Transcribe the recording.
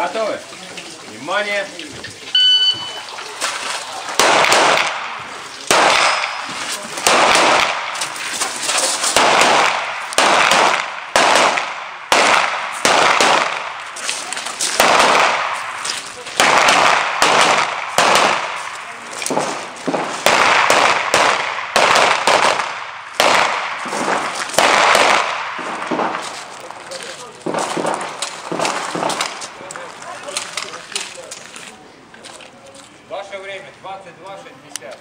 Готовы? Внимание! наше время 22.60.